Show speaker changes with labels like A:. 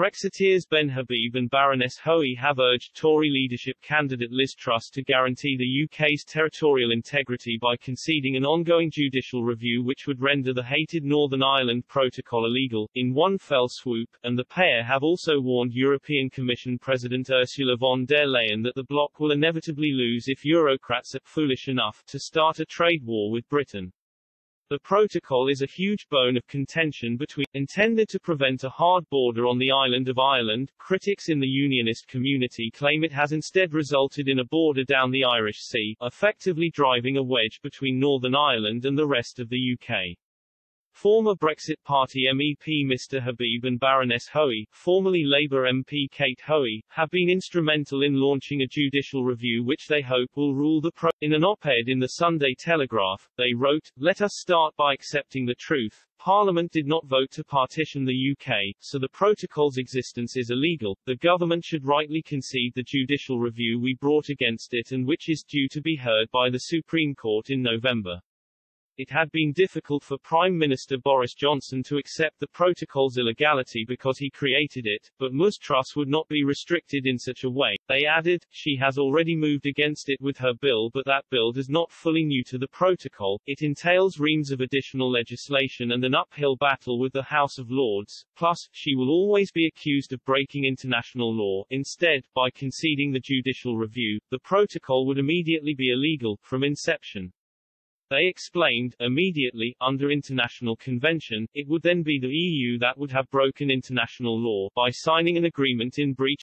A: Brexiteers Ben Habib and Baroness Hoey have urged Tory leadership candidate Liz Truss to guarantee the UK's territorial integrity by conceding an ongoing judicial review which would render the hated Northern Ireland Protocol illegal, in one fell swoop, and the pair have also warned European Commission President Ursula von der Leyen that the bloc will inevitably lose if Eurocrats are foolish enough to start a trade war with Britain. The protocol is a huge bone of contention between, intended to prevent a hard border on the island of Ireland. Critics in the unionist community claim it has instead resulted in a border down the Irish Sea, effectively driving a wedge between Northern Ireland and the rest of the UK. Former Brexit Party MEP Mr Habib and Baroness Hoey, formerly Labour MP Kate Hoey, have been instrumental in launching a judicial review which they hope will rule the pro. In an op-ed in the Sunday Telegraph, they wrote, Let us start by accepting the truth. Parliament did not vote to partition the UK, so the protocol's existence is illegal. The government should rightly concede the judicial review we brought against it and which is due to be heard by the Supreme Court in November. It had been difficult for Prime Minister Boris Johnson to accept the protocol's illegality because he created it, but Ms Truss would not be restricted in such a way. They added, she has already moved against it with her bill but that bill is not fully new to the protocol, it entails reams of additional legislation and an uphill battle with the House of Lords, plus, she will always be accused of breaking international law. Instead, by conceding the judicial review, the protocol would immediately be illegal, from inception. They explained, immediately, under international convention, it would then be the EU that would have broken international law, by signing an agreement in breach